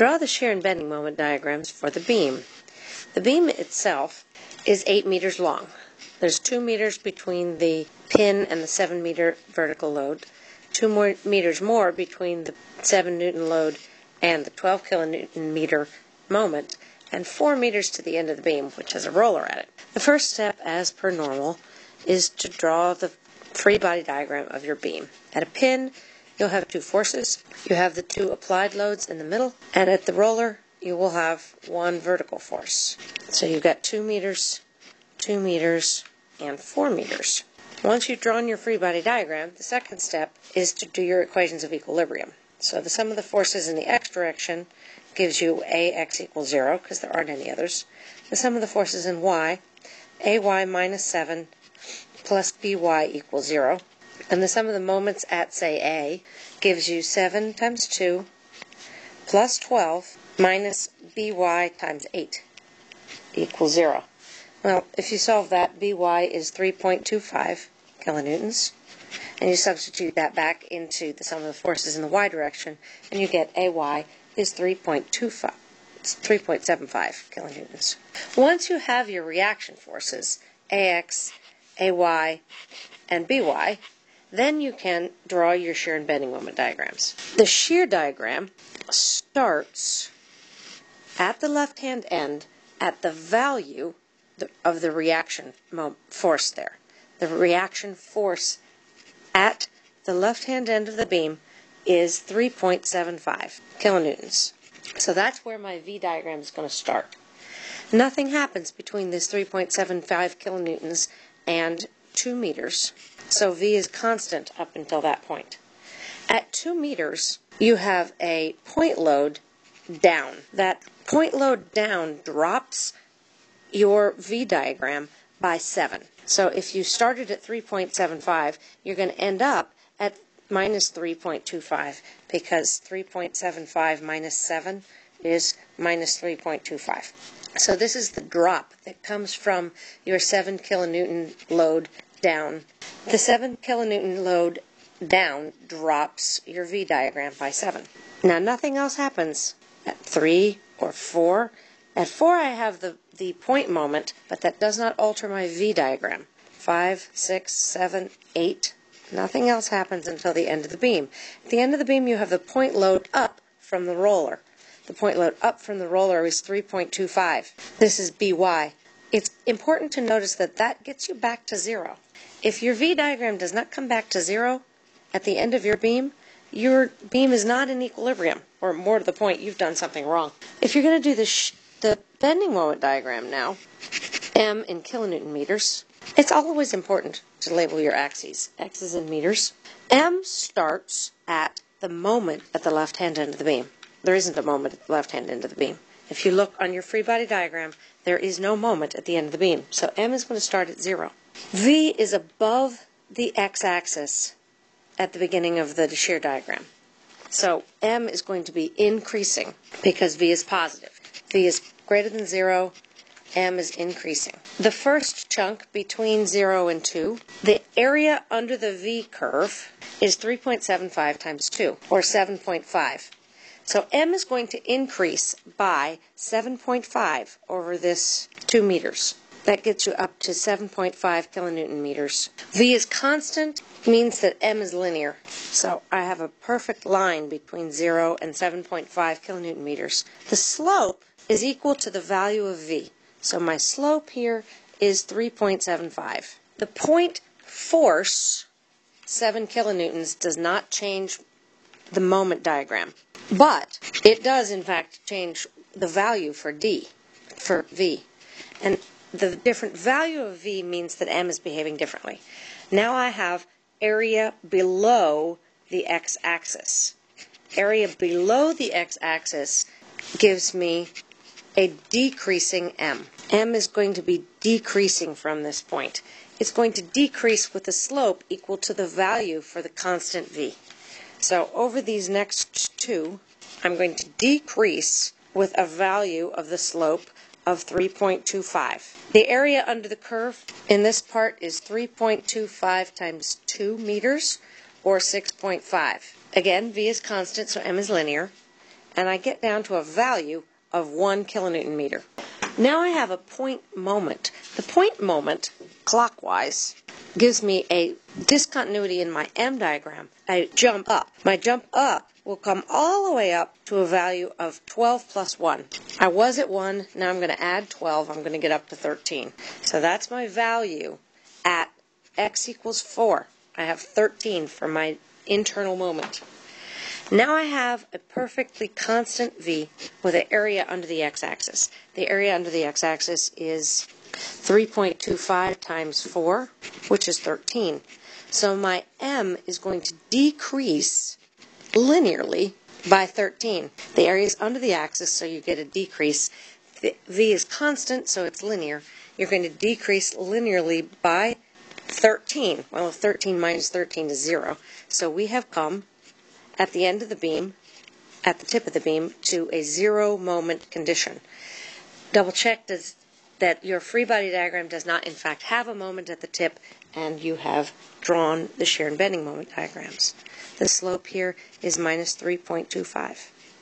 Draw the shear and bending moment diagrams for the beam. The beam itself is 8 meters long. There's 2 meters between the pin and the 7 meter vertical load, 2 more meters more between the 7 newton load and the 12 kilonewton meter moment, and 4 meters to the end of the beam, which has a roller at it. The first step, as per normal, is to draw the free body diagram of your beam. At a pin, you'll have two forces. You have the two applied loads in the middle, and at the roller, you will have one vertical force. So you've got 2 meters, 2 meters, and 4 meters. Once you've drawn your free body diagram, the second step is to do your equations of equilibrium. So the sum of the forces in the x direction gives you ax equals 0, because there aren't any others. The sum of the forces in y, ay minus 7 plus by equals 0. And the sum of the moments at, say, A gives you 7 times 2 plus 12 minus by times 8 equals 0. Well, if you solve that, by is 3.25 kilonewtons. And you substitute that back into the sum of the forces in the y direction, and you get ay is 3.25. It's 3.75 kilonewtons. Once you have your reaction forces, ax, ay, and by, then you can draw your shear and bending moment diagrams. The shear diagram starts at the left-hand end at the value of the reaction force there. The reaction force at the left-hand end of the beam is 3.75 kilonewtons. So that's where my V diagram is going to start. Nothing happens between this 3.75 kilonewtons and 2 meters, so V is constant up until that point. At 2 meters, you have a point load down. That point load down drops your V diagram by 7. So if you started at 3.75, you're going to end up at minus 3.25 because 3.75 minus 7 is minus 3.25. So this is the drop that comes from your 7 kilonewton load down. The 7 kilonewton load down drops your V diagram by 7. Now nothing else happens at 3 or 4. At 4 I have the, the point moment, but that does not alter my V diagram. 5, 6, 7, 8. Nothing else happens until the end of the beam. At the end of the beam you have the point load up from the roller. The point load up from the roller is 3.25. This is BY. It's important to notice that that gets you back to zero. If your V diagram does not come back to zero at the end of your beam, your beam is not in equilibrium, or more to the point, you've done something wrong. If you're going to do the, the bending moment diagram now, M in kilonewton meters, it's always important to label your axes. X is in meters. M starts at the moment at the left-hand end of the beam. There isn't a moment at the left-hand end of the beam. If you look on your free body diagram, there is no moment at the end of the beam. So M is going to start at zero. V is above the x-axis at the beginning of the shear diagram. So M is going to be increasing because V is positive. V is greater than zero, M is increasing. The first chunk between 0 and 2, the area under the V curve is 3.75 times 2, or 7.5. So M is going to increase by 7.5 over this 2 meters. That gets you up to 7.5 kilonewton meters. V is constant, means that M is linear. So I have a perfect line between 0 and 7.5 kilonewton meters. The slope is equal to the value of V. So my slope here is 3.75. The point force, 7 kilonewtons, does not change the moment diagram. But it does, in fact, change the value for D, for V. And the different value of V means that M is behaving differently. Now I have area below the x-axis. Area below the x-axis gives me a decreasing M. M is going to be decreasing from this point. It's going to decrease with a slope equal to the value for the constant V. So over these next two, I'm going to decrease with a value of the slope of 3.25. The area under the curve in this part is 3.25 times 2 meters, or 6.5. Again, V is constant, so M is linear. and I get down to a value of 1 kilonewton meter. Now I have a point moment. The point moment, clockwise, gives me a discontinuity in my M diagram. I jump up. My jump up will come all the way up to a value of 12 plus 1. I was at 1, now I'm going to add 12, I'm going to get up to 13. So that's my value at x equals 4. I have 13 for my internal moment. Now I have a perfectly constant v with an area under the x-axis. The area under the x-axis is 3.25 times 4, which is 13. So my m is going to decrease linearly by 13. The area is under the axis, so you get a decrease. V is constant, so it's linear. You're going to decrease linearly by 13. Well, 13 minus 13 is 0. So we have come at the end of the beam, at the tip of the beam, to a zero moment condition. Double check does, that your free body diagram does not in fact have a moment at the tip and you have drawn the shear and bending moment diagrams. The slope here is minus 3.25.